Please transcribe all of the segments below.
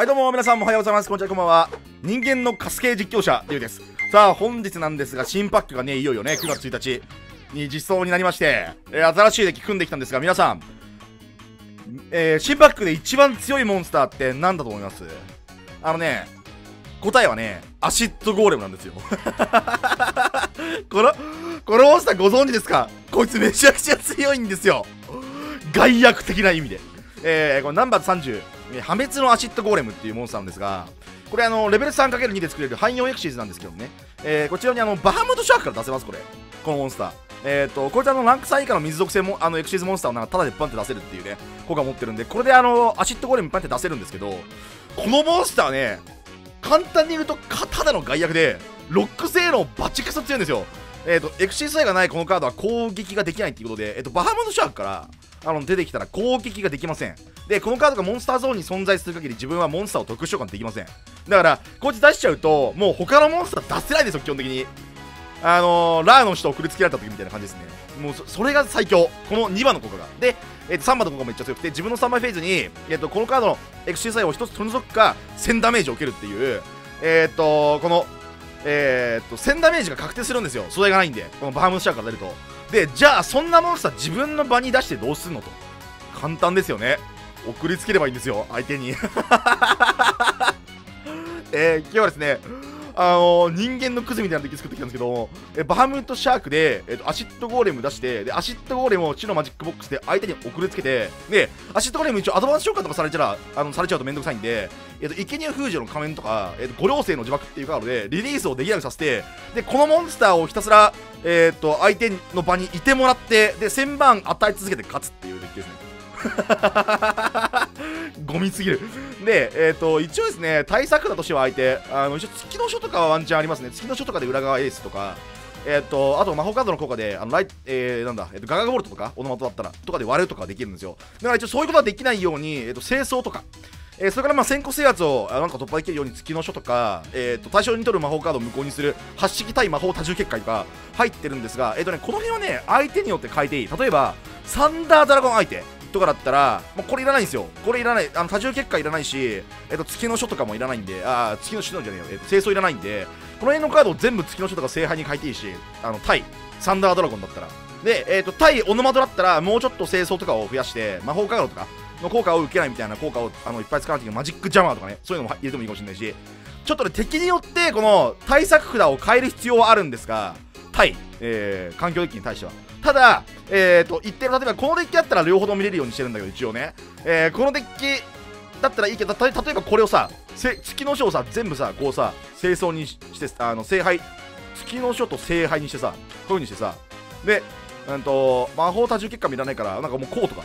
はいどうも皆さんおはようございます。こんにちはこんばんは。人間のカス系実況者リュです。さあ本日なんですが新パックがねいよいよね9月1日に実装になりまして、えー、新しいデッキ組んできたんですが皆さんえー、新パックで一番強いモンスターって何だと思います？あのね答えはねアシッドゴーレムなんですよ。このこのモンスターご存知ですか？こいつめちゃくちゃ強いんですよ。害悪的な意味で。えー、これナンバー30破滅のアシッドゴーレムっていうモンスターなんですがこれあのレベル 3×2 で作れる汎用エクシーズなんですけどね、えー、こちらにあのバハムートシャークから出せますこれ。このモンスター。えっ、ー、とこいつあのランク3以下の水属性もあのエクシーズモンスターをなんかタダでパンって出せるっていうね効果を持ってるんでこれであのアシッドゴーレムパンって出せるんですけどこのモンスターね簡単に言うとただの害悪でロック性能バチクソ強いんですよ。えっ、ー、とエクシーさえがないこのカードは攻撃ができないっていうことで、えっ、ー、とバハムートシャークからあの出てきたら攻撃ができません。でこのカードがモンスターゾーンに存在する限り自分はモンスターを特殊召喚できません。だからこいつ出しちゃうともう他のモンスター出せないですよ基本的に。あのー、ラーの人を送りつけられた時みたいな感じですね。もうそれが最強。この2番の効果が。で、えー、と3番の効果もめっちゃ強くて自分の3枚フェーズに、えー、とこのカードのエクシー作用を1つ取り除くか1000ダメージを受けるっていうえっ、ー、とこのえー、っと1000ダメージが確定するんですよ。素材がないんで。このバームシャーから出ると。でじゃあそんなモンスター自分の場に出してどうすんのと。簡単ですよね。送りつければいいんですよ相手に。えー、今日はですねあのー、人間のクズみたいなデッキ作ってきたんですけど、えバハムートシャークで、えーと、アシッドゴーレム出してでアシッドゴーレムを死のマジックボックスで相手に送りつけてでアシッドゴーレム一応アドバンス召喚とかされちゃあのされちゃうとめんどくさいんで、えーと、生贄封じの仮面とか、えーと、五稜星の呪縛っていうカードでリリースをできなくさせてでこのモンスターをひたすら、えー、と相手の場にいてもらってで1000番与え続けて勝つっていうデッキですね。ゴミすぎる。で、えっ、ー、と、一応ですね、対策だとしては相手、あの、一応月の書とかはワンチャンありますね。月の書とかで裏側エースとか、えっ、ー、と、あと魔法カードの効果で、あのライえー、なんだ、えーと、ガガガボルトとか、オノマトだったら、とかで割るとかできるんですよ。だから一応そういうことはできないように、えっ、と、清掃とか、えー、それからまあ先行制圧をなんか突破できるように月の書とか、えー、と対象に取る魔法カードを無効にする発式対魔法多重結界とか入ってるんですが、えーとね、この辺はね相手によって変えていい例えばサンダードラゴン相手とかだったら、もうこれいらないんですよ。これいらない。あの、多重結果いらないし、えっと、月の書とかもいらないんで、あ、月の書なんじゃねえよ。えっと、清掃いらないんで、この辺のカードを全部月の書とか聖杯に書いていいし、あの、対、サンダードラゴンだったら。で、えっと、対オノマトだったら、もうちょっと清掃とかを増やして、魔法カードとかの効果を受けないみたいな効果をあのいっぱい使わなきゃいけない。マジックジャマーとかね、そういうのも入れてもいいかもしれないし、ちょっとね、敵によって、この対策札を変える必要はあるんですが、対、えー、環境デッキに対しては。ただ、えーと、言ってる、例えばこのデッキだったら両方とも見れるようにしてるんだけど、一応ね。えー、このデッキだったらいいけど、例えばこれをさ、月の書をさ、全部さ、こうさ、清掃にして、あの、聖杯、月の書と聖杯にしてさ、こういう風にしてさ、で、うんと、魔法多重結果もいらないから、なんかもうこうとか、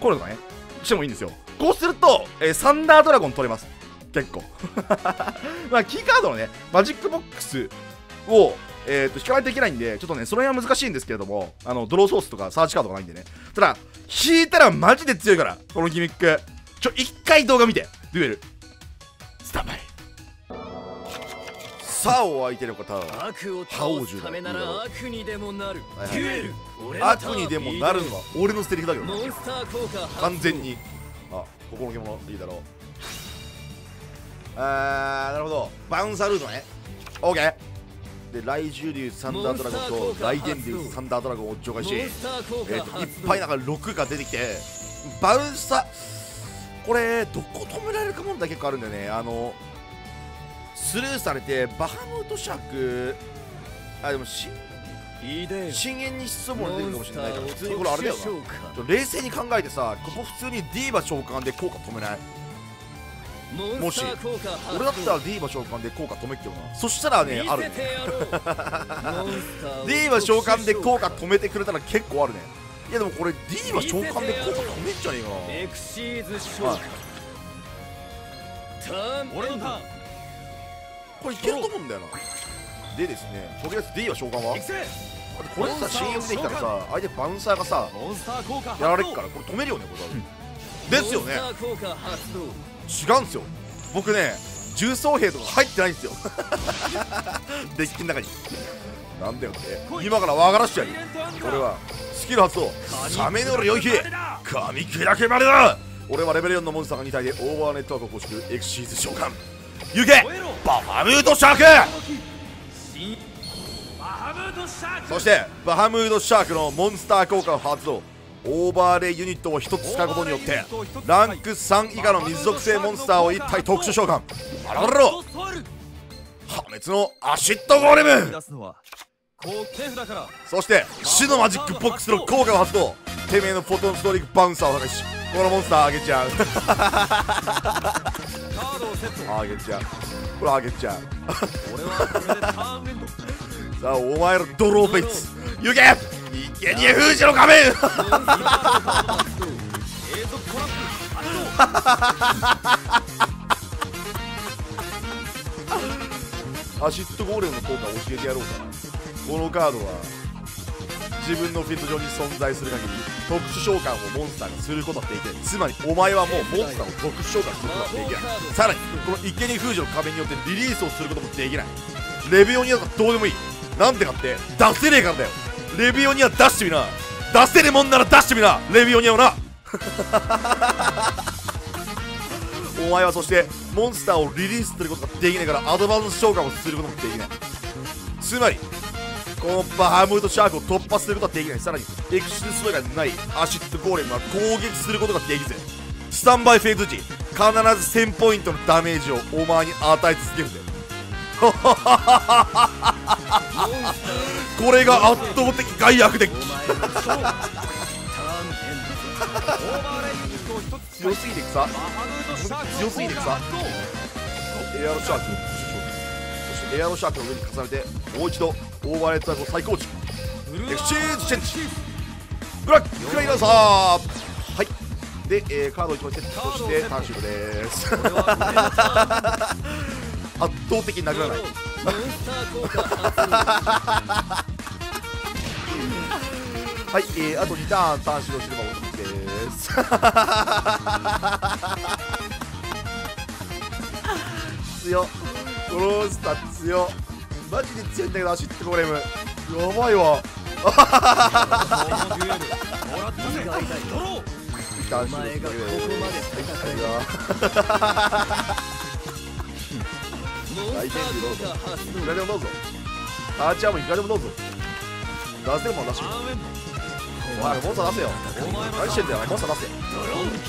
こうとかね、してもいいんですよ。こうすると、えー、サンダードラゴン取れます。結構。まあ、キーカードのね、マジックボックスを、えー、と引かないといけないんで、ちょっとね、その辺は難しいんですけれども、あのドローソースとかサーチカードがないんでね。ただ、引いたらマジで強いから、このギミック。ちょ、一回動画見て、デュエル。スタンバイ。さあ、お相手の方は、ハオジュだ。悪にでもなる。デュエル。悪にでもなるのは俺のセリフだけど完全に。あ、ここの獣いいだろう。あー、なるほど。バウンサールートね。オッケー。でライジュリューサンダードラゴンとライデンデューサンダードラゴンを除外し、えーと、いっぱいなんか6が出てきてバウンサこれどこ止められるか問題結構あるんだよね。あのスルーされてバハムートシャークあでもし深淵に質問出てるかもしれないから普通にこれあれだよな。冷静に考えてさここ普通にディーバ召喚で効果止めない？もし俺だったらディーバ召喚で効果止めっけどな。そしたらねあるね。ディーバ召喚で効果止めてくれたら結構あるね。いやでもこれディーバ召喚で効果止めんじゃねえかな。エクシーズ召喚。ターン俺のターン。これいけると思うんだよな。でですねとりあえずディーバ召喚は。これさ CM できたらさ相手バウンサーがさやられっからこれ止めるよねこれですよね違うんですよ。僕ね重装兵とか入ってないんですよ。デッキの中に。なんだよって。今から分からしちゃうよ俺はスキル発動。サメの領域噛み砕けまでだ。俺はレベル4のモンスターが2体でオーバーネットワークを構築。エクシーズ召喚。行け。バハムートシャーク。そしてバハムードシャークのモンスター効果を発動オーバーレイユニットを1つ使うことによってランク3以下の水属性モンスターを1体特殊召喚。あららろ破滅のアシッドゴーレム。そして死のマジックボックスの効果を発動。てめえのフォトンストリークバウンサーを破壊しこのモンスターあげちゃう。あげちゃう。これあげちゃう。さあお前らドローフェイズ。行け生贄封じの仮面アシッドゴーレムの効果を教えてやろうか。なこのカードは自分のフィールド上に存在する限り特殊召喚をモンスターにすることはできない。つまりお前はもうモンスターを特殊召喚することはできない。さらにこの生贄封じの仮面によってリリースをすることもできない。レビオニアとかどうでもいい。なんでかって出せねえからだよ。レビオニア出してみな。出せねえもんなら出してみな。レビオニアをな。お前はそしてモンスターをリリースすることができないからアドバンス召喚をすることもできない。つまりこのバハムートシャークを突破することはできない。さらにエクシーズ素材がない。アシッドゴーレムは攻撃することができず。スタンバイフェーズ時必ず1000ポイントのダメージをお前に与え続けるんだよ これが圧倒的害悪デッキ強すぎてくさ強すぎてくさエアロシャークそしてエアロシャークの上に重ねてもう一度オーバーレイネットワークを再構築。エクシーズチェンジ。ブラックライダーサーはい。で、えー、カードを1枚セット。してターン終了です。圧倒的に殴らない はい、えー、あと2ターンターン終了すれば OK です。強っ。このスター強っ。マジで強いんだけどアシッドゴーレムやばいわ。ターン終了する。だけではい、便利どうぞ。いくらでもどうぞ。ターチャーもいくらでもどうぞ。出せ。るもん出し。お前、モンスター出せ。よ。何してんだよ、モンスター出せ。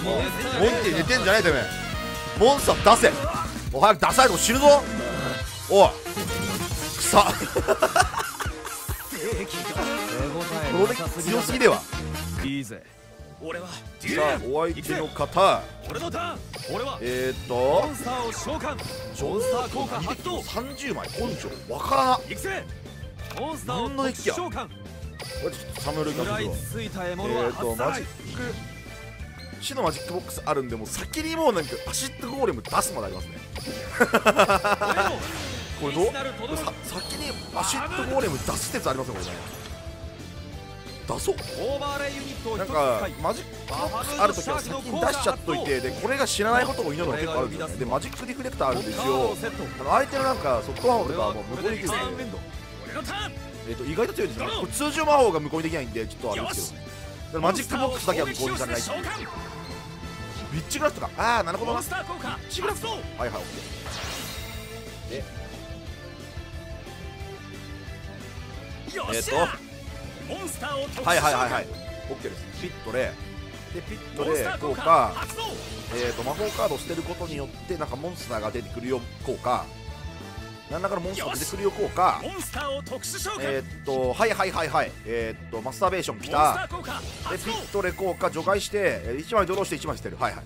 モンキー寝てんじゃねえてめえ。モンスター出せ。お早く出さないと死ぬぞ。おい。くさ。このデッキ強すぎでは。いいぜさあ、お相手の方。俺のターン。俺はえーっモとンスターを召喚。上モンスター効果発動。30枚根性わからな。育成モンスターを何のデッキや。召喚。これちょっとサムルイカすついた獲えーと外さないマジック。死のマジックボックスあるんでもう先にもうなんかアシッドゴーレム出すまでありますね。これどう先にアシッドゴーレム出す説ありますねこれね出そう。オーバーレイユニットをなんかマジックあるときは先に出しちゃっといてでこれが知らないことを祈るのが結構あるんですよね。でマジックディフレクターあるんですよ。あの相手のなんかソフト魔法とかはもう無効にできるんで。えー、と意外と強いですね。これ通常魔法が無効にできないんでちょっとあれですけど。ねだからマジックボックスだけは無効にされないっていうビッチグラフとか。ああなるほど。なモンスター効果。チグラフ発動はいはいオッケー。でえーゃモンスターを特殊はいはいはいはい。オッケーです。ピットで。でピットで効果えー、と魔法カードを捨てることによってなんかモンスターが出てくるよ効果何らかのモンスターが出てくるよ効果モンスターを特殊召喚。えー、っとはいはいはいはい。えー、っとマスターベーション来モンスタたでピットレ効果除外してえー1枚ドローして1枚捨てる。はいはい。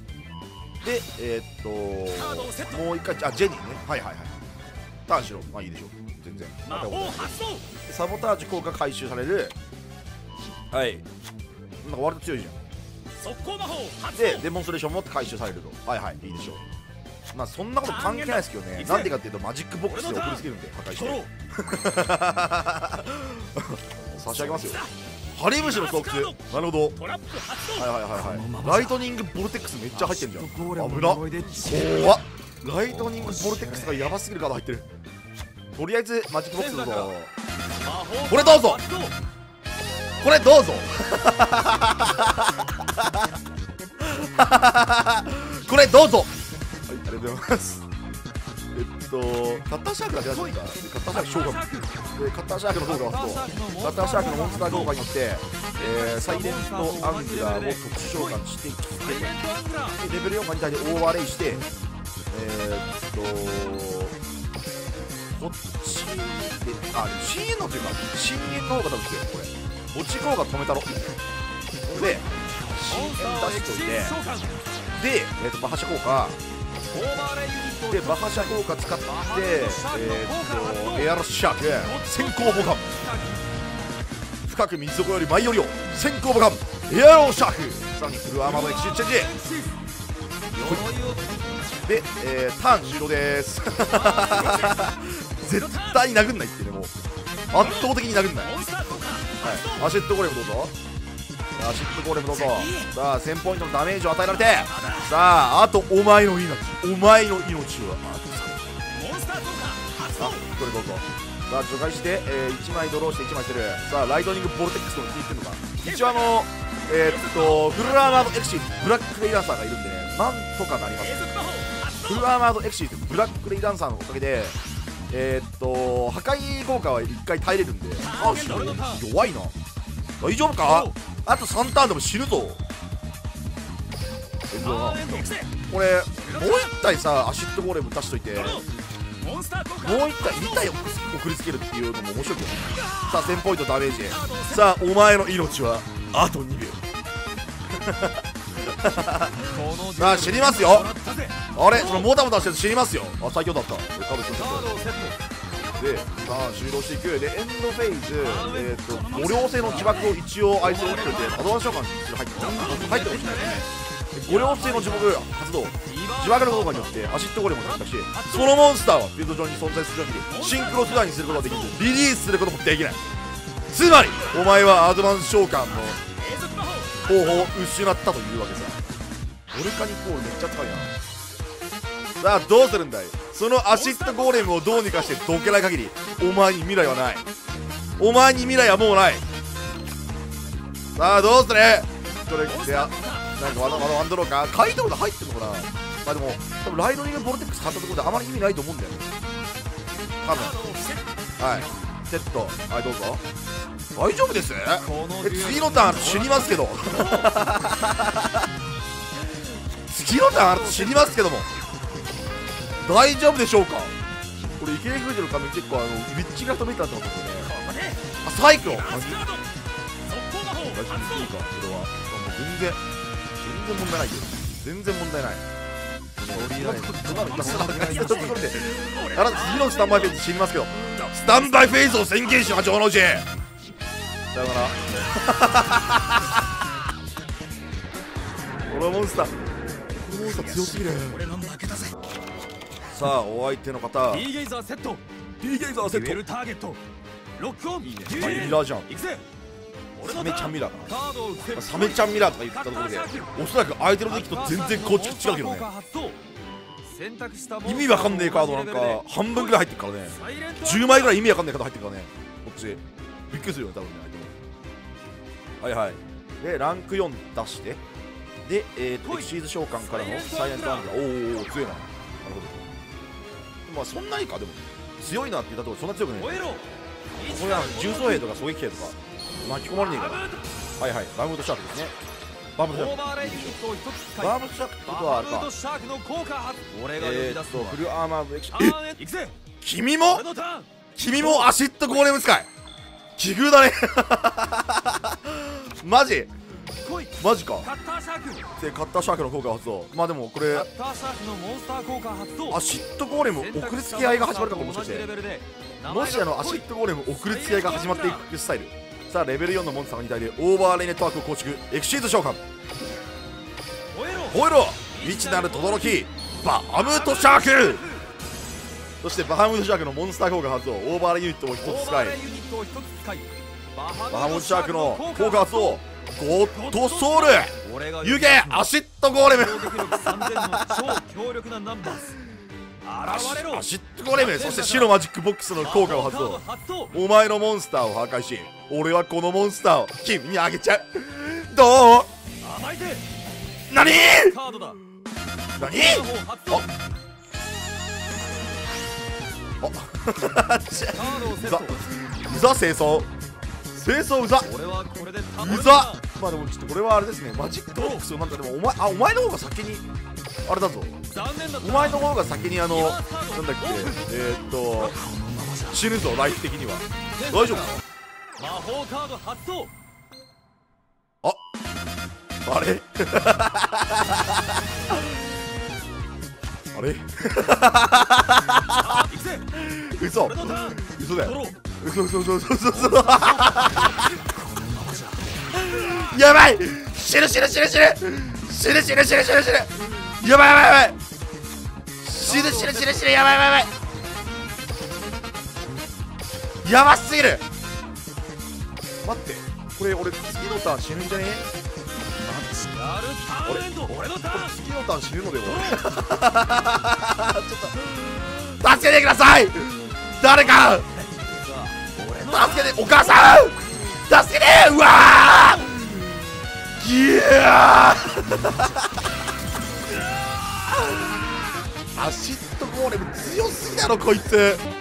でえー、っカーともう一回あジェニーね。はいはいはい。ターンしろ。まあいいでしょ。う全然。魔法発動。サボタージュ効果回収されるはい。なんか割と強いじゃ速攻魔法で動。デモンストレーションも回収されると。はいはいいいでしょう。まあそんなこと関係ないですけどね。なんでかっていうとマジックボックスで送りつけるんで破壊して。ー 差し上げますよ。ハリムシの巣窟なるほど。トラップ発動。はいはいはいはい。ライトニングボルテックスめっちゃ入ってんじゃん。危なゴ怖っ。ライトニングボルテックスがやばすぎるカード入ってる。とりあえずマジックボックスだぞ。魔法これどうぞこれどうぞ。これどうぞ。はいありがとうございます。えっとカッターシャークが出ました。でカッターシャーク。召喚でカッターシャークの効果をカッターシャークのモンスター効果によって、えーサイレントアングラーを特殊召喚してきてでレベル4が2体でオーバーレイしてえーっとこっちであ深淵のというか深淵の方が多分強いこれ落ち効果止めたろ。で深淵出しといてで、えー、とバハシャ効果。でバハシャ効果使ってえー、っとエアロシャーク先行ボカン。深く水底より舞い降りよ先行ボカン。エアロシャークさらにフルアーマードエクシーチェンジ。で、えー、ターン終了です。絶対殴んないってねもう。圧倒的に殴んない。はい。アシッドゴーレムどうぞ。アシッドゴーレムどうぞ。さあ1000ポイントのダメージを与えられて。さああとお前の命。お前の命は。あと3あこれどうぞ。さあ除外して、え1枚ドローして1枚捨てる。さあライトニングボルテックスの効いてるのか。一応あのえーっとフルアーマードエクシーブラックレイランサーがいるんでねなんとかなります。フルアーマードエクシーというブラックレイランサーのおかげでえーっと破壊効果は1回耐えれるんで。あ弱いな。大丈夫か？あと3ターンでも死ぬぞ。えっとなこれもう1体さアシッドゴーレム出しといてもう1体2体送りつけるっていうのも面白いけどねさあ1000ポイントダメージさあお前の命はあと2秒。さあ死にますよあれそのモタモタしてる死にますよ。あ最強だった。これ多分死ぬでさあ終了していくでエンドフェーズ。えっ、と五稜星の呪縛を一応相手に打っておいてアドバンス召喚する入って入ってほしいね。五稜星の呪縛発動。呪縛の効果によってアシッドゴーレムを選択しそのモンスターはフィールド上に存在する限りシンクロ素材にすることができずリリースすることもできない。つまりお前はアドバンス召喚の方法を失ったというわけさオルカニコールめっちゃ高いな。さあどうするんだい？そのアシッドゴーレムをどうにかしてどけない限りお前に未来はない。お前に未来はもうない。さあどうする？これでなんかワンワンドローか？書いたこと入ってんのかな？まあでも多分ライドニングボルテックス買ったところであまり意味ないと思うんだよね。多分。はい。セット。はいどうぞ。大丈夫です？え次のターン死にますけど。次のターン死にますけども。大丈夫でしょうか？これ池江宮司の髪結構あのウィッチが止めたってことですよね。あサイクロン。マジ大丈夫いいかそれはあもう全然全然問題ない。よ全然問題ないあなた次のスタンバイフェイズ死にますけど。スタンバイフェイズを宣言しましょうのうちさよなら。このモンスター。このモンスター強すぎるさあお相手の方。D ゲイザーセット。P ゲイザーセッデュエルターゲット。ロックオン。いいねトはいミラーじゃん。行くぜ。サメちゃんミラーかカードをなサメちゃんミラーとか言ったところでおそらく相手のデッキと全然構築違うけどね意味わかんねえカードなんか半分ぐらい入ってるからね10枚ぐらい意味わかんないカード入ってるからね。こっち。びっくりするよね多分ねはいはい。でランク4出して。でえーとエクシーズ召喚からのサイレントアングラーおーおー強いな。なるほどまあそんなにか？でも強いなって言ったところそんな強くない。これは重装兵とか狙撃兵とか巻き込まれねえから。はいはい。バームードシャークですね。バームードシャーク。バームードシャークってことはあれか。バームードシャークの効果発俺が呼びえー、っとフルアーマードエクシあえー行くぜ。君も？君もアシットゴーレム使い。奇遇だね。マジ？マジか。カッターシャークでカッターシャークの効果発動。まあでもこれカッターシャークのモンスター効果発動。アシットゴーレム送りつけ合いが始まるかももしかしてもしあのアシットゴーレム送りつけ合いが始まっていくスタイル。さあレベル4のモンスターが2体でオーバーレイネットワークを構築エクシーズ召喚。燃えろ。吠えろ未知なる轟。バームトシャーク。そしてバームトシャークのモンスター効果発動。オーバーレイユニットを1オーつ使い。バーレイユニットを一つ使い。ババームトシャークの効果発動ゴッドソウル。湯気アシットゴーレム。攻撃力3000の超強力なナンバーズ現れろ。アシッドゴーレム。そして白マジックボックスの効果を発動。お前のモンスターを破壊し俺はこのモンスターを君にあげちゃう。どう？何？何？あ。カードをセット。うざ清掃。清掃うざ。うざまあでもちょっとこれはあれですね。マジックボックスをなんかでもお前あお前の方が先にあれだぞ。お前の方が先にあのなんだっけえー、っと死ぬぞライフ的には。大丈夫か？魔法カード発動あれ？あれ？あ行くぜ。嘘。嘘だよ。嘘嘘嘘嘘嘘嘘やばい。死ぬ死ぬ死ぬ死ぬ。死ぬ死ぬ死ぬ死ぬ死ぬ。やばいやばいやばい。死ぬ死ぬ死ぬ死ぬ。やばいやばいやばい。やばすぎる。待ってこれ俺次のターン死ぬんじゃね？えやるターンエンド俺のターン。次のターン死ぬので俺ちょっと助けてください。誰か。助けてお母さん。助けて。うわーやアシッドゴーレム強すぎだろこいつ。